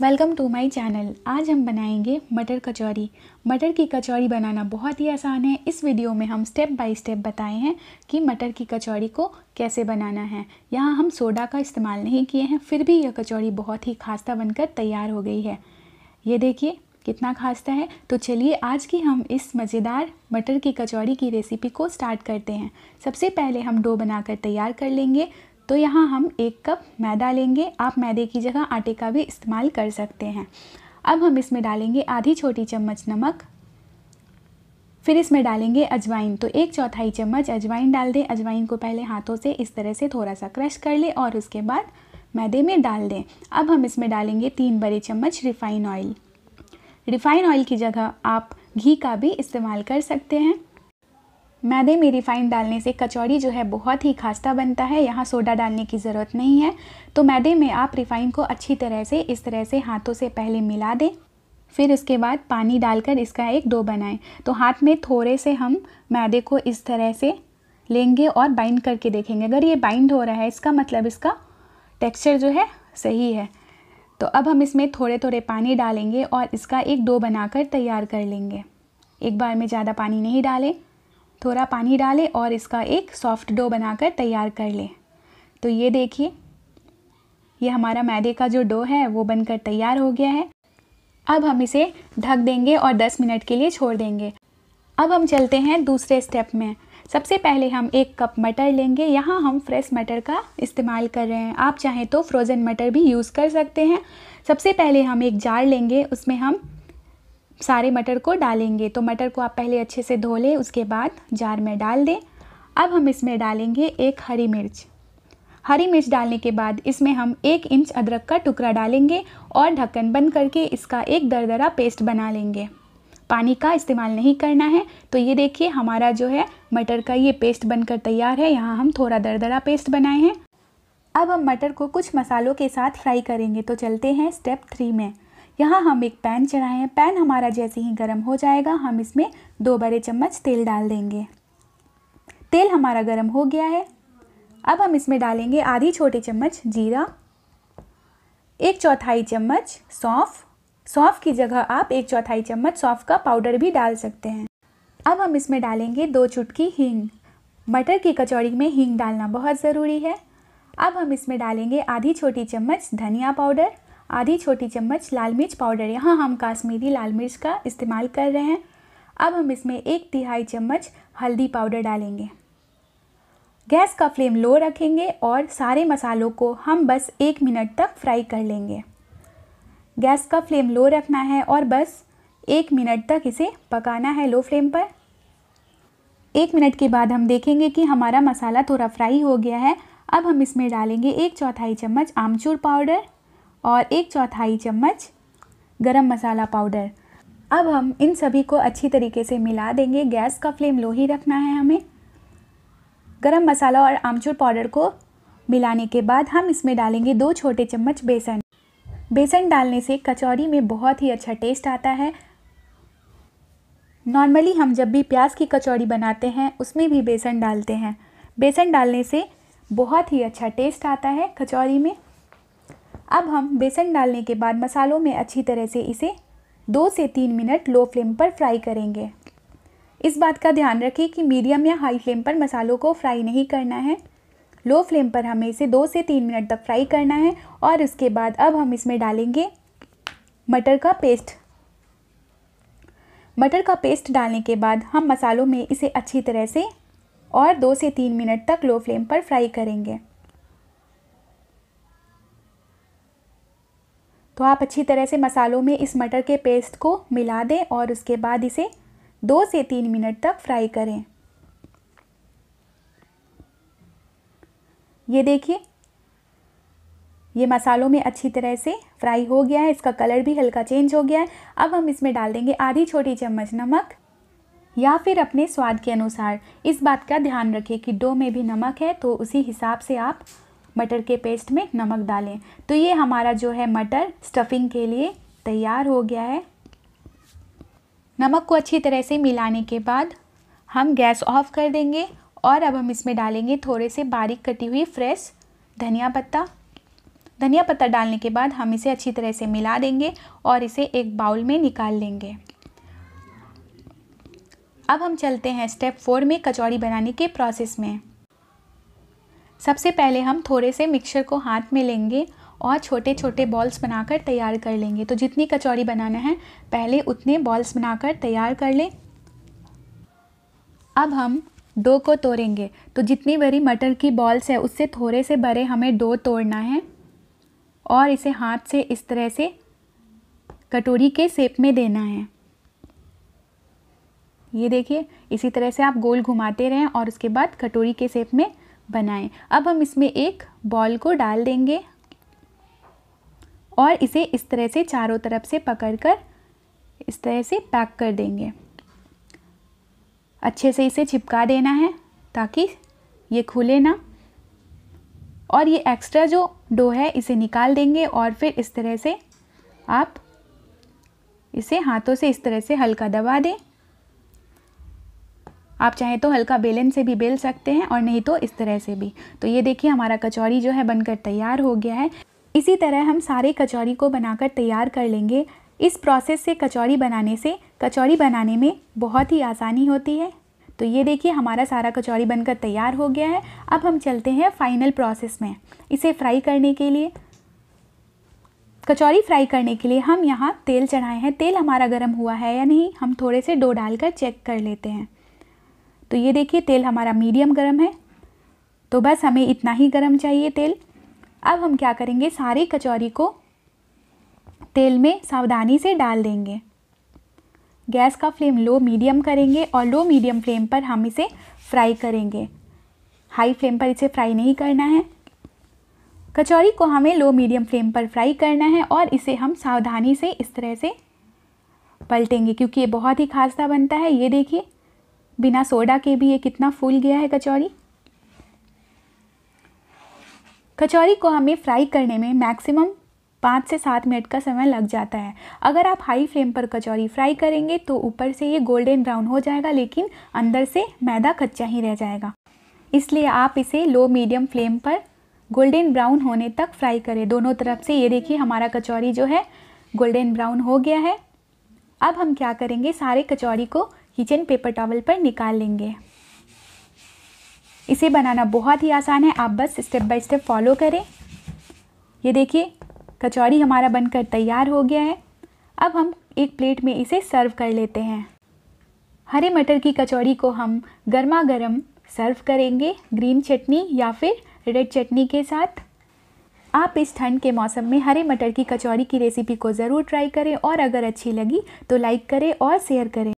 Welcome to my channel आज हम बनाएँगे मटर कचौरी। मटर की कचौरी बनाना बहुत ही आसान है। इस वीडियो में हम स्टेप बाय स्टेप बताए हैं कि मटर की कचौरी को कैसे बनाना है। यहाँ हम सोडा का इस्तेमाल नहीं किए हैं, फिर भी यह कचौरी बहुत ही खास्ता बनकर तैयार हो गई है। ये देखिए, कितना खास्ता है। तो चलिए आज की हम इस मज़ेदार मटर की कचौरी की रेसिपी को स्टार्ट करते हैं। सबसे पहले हम डो बनाकर तैयार कर लेंगे। तो यहाँ हम एक कप मैदा लेंगे। आप मैदे की जगह आटे का भी इस्तेमाल कर सकते हैं। अब हम इसमें डालेंगे आधी छोटी चम्मच नमक। फिर इसमें डालेंगे अजवाइन। तो एक चौथाई चम्मच अजवाइन डाल दें। अजवाइन को पहले हाथों से इस तरह से थोड़ा सा क्रश कर लें और उसके बाद मैदे में डाल दें। अब हम इसमें डालेंगे तीन बड़े चम्मच रिफ़ाइन ऑयल। रिफ़ाइन ऑयल की जगह आप घी का भी इस्तेमाल कर सकते हैं। मैदे में रिफ़ाइन डालने से कचौड़ी जो है बहुत ही खास्ता बनता है, यहाँ सोडा डालने की ज़रूरत नहीं है। तो मैदे में आप रिफ़ाइन को अच्छी तरह से, इस तरह से हाथों से पहले मिला दें, फिर इसके बाद पानी डालकर इसका एक डो बनाएँ। तो हाथ में थोड़े से हम मैदे को इस तरह से लेंगे और बाइंड करके देखेंगे। अगर ये बाइंड हो रहा है, इसका मतलब इसका टेक्सचर जो है सही है। तो अब हम इसमें थोड़े थोड़े पानी डालेंगे और इसका एक डो बनाकर तैयार कर लेंगे। एक बार में ज़्यादा पानी नहीं डालें। थोड़ा पानी डालें और इसका एक सॉफ्ट डो बनाकर तैयार कर लें। तो ये देखिए, ये हमारा मैदे का जो डो है, वो बनकर तैयार हो गया है। अब हम इसे ढक देंगे और 10 मिनट के लिए छोड़ देंगे। अब हम चलते हैं दूसरे स्टेप में। सबसे पहले हम एक कप मटर लेंगे। यहाँ हम फ्रेश मटर का इस्तेमाल कर रहे हैं। आप चाहें तो फ्रोज़न मटर भी यूज़ कर सकते हैं। सबसे पहले हम एक जार लेंगे, उसमें हम सारे मटर को डालेंगे। तो मटर को आप पहले अच्छे से धो लें, उसके बाद जार में डाल दें। अब हम इसमें डालेंगे एक हरी मिर्च। हरी मिर्च डालने के बाद इसमें हम एक इंच अदरक का टुकड़ा डालेंगे और ढक्कन बंद करके इसका एक दरदरा पेस्ट बना लेंगे। पानी का इस्तेमाल नहीं करना है। तो ये देखिए, हमारा जो है, मटर का ये पेस्ट बनकर तैयार है। यहाँ हम थोड़ा दरदरा पेस्ट बनाए हैं। अब हम मटर को कुछ मसालों के साथ फ्राई करेंगे। तो चलते हैं स्टेप थ्री में। यहाँ हम एक पैन चढ़ाए। हैं पैन हमारा जैसे ही गर्म हो जाएगा, हम इसमें दो बड़े चम्मच तेल डाल देंगे। तेल हमारा गर्म हो गया है। अब हम इसमें डालेंगे आधी छोटे चम्मच जीरा, एक चौथाई चम्मच सौंफ। सौंफ की जगह आप एक चौथाई चम्मच सौंफ का पाउडर भी डाल सकते हैं। अब हम इसमें डालेंगे दो चुटकी हींग। मटर की कचौड़ी में हींग डालना बहुत ज़रूरी है। अब हम इसमें डालेंगे आधी छोटी चम्मच धनिया पाउडर। आधी छोटी चम्मच लाल मिर्च पाउडर यहाँ हम काश्मीरी लाल मिर्च का इस्तेमाल कर रहे हैं। अब हम इसमें एक तिहाई चम्मच हल्दी पाउडर डालेंगे। गैस का फ्लेम लो रखेंगे और सारे मसालों को हम बस एक मिनट तक फ्राई कर लेंगे। गैस का फ्लेम लो रखना है और बस एक मिनट तक इसे पकाना है लो फ्लेम पर। एक मिनट के बाद हम देखेंगे कि हमारा मसाला थोड़ा फ्राई हो गया है। अब हम इसमें डालेंगे एक चौथाई चम्मच आमचूर पाउडर। और एक चौथाई चम्मच गरम मसाला पाउडर। अब हम इन सभी को अच्छी तरीके से मिला देंगे। गैस का फ्लेम लो ही रखना है हमें। गरम मसाला और आमचूर पाउडर को मिलाने के बाद हम इसमें डालेंगे दो छोटे चम्मच बेसन। बेसन डालने से कचौरी में बहुत ही अच्छा टेस्ट आता है। नॉर्मली हम जब भी प्याज की कचौड़ी बनाते हैं, उसमें भी बेसन डालते हैं। बेसन डालने से बहुत ही अच्छा टेस्ट आता है कचौरी में। अब हम बेसन डालने के बाद मसालों में अच्छी तरह से इसे दो से तीन मिनट लो फ्लेम पर फ्राई करेंगे। इस बात का ध्यान रखें कि मीडियम या हाई फ्लेम पर मसालों को फ्राई नहीं करना है। लो फ्लेम पर हमें इसे दो से तीन मिनट तक फ्राई करना है और उसके बाद अब हम इसमें डालेंगे मटर का पेस्ट। मटर का पेस्ट डालने के बाद हम मसालों में इसे अच्छी तरह से और दो से तीन मिनट तक लो फ्लेम पर फ्राई करेंगे। तो आप अच्छी तरह से मसालों में इस मटर के पेस्ट को मिला दें और उसके बाद इसे दो से तीन मिनट तक फ्राई करें। ये देखिए, ये मसालों में अच्छी तरह से फ्राई हो गया है, इसका कलर भी हल्का चेंज हो गया है। अब हम इसमें डाल देंगे आधी छोटी चम्मच नमक, या फिर अपने स्वाद के अनुसार। इस बात का ध्यान रखें कि डो में भी नमक है तो उसी हिसाब से आप मटर के पेस्ट में नमक डालें। तो ये हमारा जो है मटर स्टफिंग के लिए तैयार हो गया है। नमक को अच्छी तरह से मिलाने के बाद हम गैस ऑफ़ कर देंगे और अब हम इसमें डालेंगे थोड़े से बारीक कटी हुई फ्रेश धनिया पत्ता। धनिया पत्ता डालने के बाद हम इसे अच्छी तरह से मिला देंगे और इसे एक बाउल में निकाल लेंगे। अब हम चलते हैं स्टेप फोर में कचौड़ी बनाने के प्रोसेस में। सबसे पहले हम थोड़े से मिक्सचर को हाथ में लेंगे और छोटे छोटे बॉल्स बनाकर तैयार कर लेंगे। तो जितनी कचौड़ी बनाना है, पहले उतने बॉल्स बनाकर तैयार कर लें। अब हम डो को तोड़ेंगे। तो जितनी बड़ी मटर की बॉल्स है, उससे थोड़े से बड़े हमें डो तोड़ना है। और इसे हाथ से इस तरह से कटोरी के सेप में देना है। ये देखिए, इसी तरह से आप गोल घुमाते रहें और उसके बाद कटोरी के सेप में बनाएँ। अब हम इसमें एक बॉल को डाल देंगे और इसे इस तरह से चारों तरफ़ से पकड़कर इस तरह से पैक कर देंगे। अच्छे से इसे चिपका देना है ताकि ये खुले ना। और ये एक्स्ट्रा जो डो है, इसे निकाल देंगे और फिर इस तरह से आप इसे हाथों से इस तरह से हल्का दबा दें। आप चाहें तो हल्का बेलन से भी बेल सकते हैं और नहीं तो इस तरह से भी। तो ये देखिए, हमारा कचौड़ी जो है बनकर तैयार हो गया है। इसी तरह हम सारे कचौड़ी को बनाकर तैयार कर लेंगे। इस प्रोसेस से कचौड़ी बनाने से, कचौड़ी बनाने में बहुत ही आसानी होती है। तो ये देखिए, हमारा सारा कचौड़ी बनकर तैयार हो गया है। अब हम चलते हैं फाइनल प्रोसेस में, इसे फ्राई करने के लिए। कचौड़ी फ्राई करने के लिए हम यहाँ तेल चढ़ाए हैं। तेल हमारा गर्म हुआ है या नहीं, हम थोड़े से डो डालकर चेक कर लेते हैं। तो ये देखिए, तेल हमारा मीडियम गर्म है। तो बस हमें इतना ही गर्म चाहिए तेल। अब हम क्या करेंगे, सारी कचौरी को तेल में सावधानी से डाल देंगे। गैस का फ्लेम लो मीडियम करेंगे और लो मीडियम फ्लेम पर हम इसे फ्राई करेंगे। हाई फ्लेम पर इसे फ्राई नहीं करना है। कचौरी को हमें लो मीडियम फ्लेम पर फ्राई करना है और इसे हम सावधानी से इस तरह से पलटेंगे, क्योंकि ये बहुत ही खासा बनता है। ये देखिए बिना सोडा के भी ये कितना फूल गया है कचौरी कचौरी को हमें फ्राई करने में मैक्सिमम पाँच से सात मिनट का समय लग जाता है। अगर आप हाई फ्लेम पर कचौरी फ्राई करेंगे तो ऊपर से ये गोल्डन ब्राउन हो जाएगा, लेकिन अंदर से मैदा कच्चा ही रह जाएगा। इसलिए आप इसे लो मीडियम फ्लेम पर गोल्डन ब्राउन होने तक फ्राई करें। दोनों तरफ़ से ये देखिए हमारा कचौरी जो है गोल्डन ब्राउन हो गया है। अब हम क्या करेंगे? सारे कचौरी को किचन पेपर टॉवल पर निकाल लेंगे। इसे बनाना बहुत ही आसान है, आप बस स्टेप बाय स्टेप फॉलो करें। ये देखिए, कचौड़ी हमारा बनकर तैयार हो गया है। अब हम एक प्लेट में इसे सर्व कर लेते हैं। हरे मटर की कचौड़ी को हम गर्मा गर्म सर्व करेंगे, ग्रीन चटनी या फिर रेड चटनी के साथ। आप इस ठंड के मौसम में हरे मटर की कचौड़ी की रेसिपी को ज़रूर ट्राई करें और अगर अच्छी लगी तो लाइक करें और शेयर करें।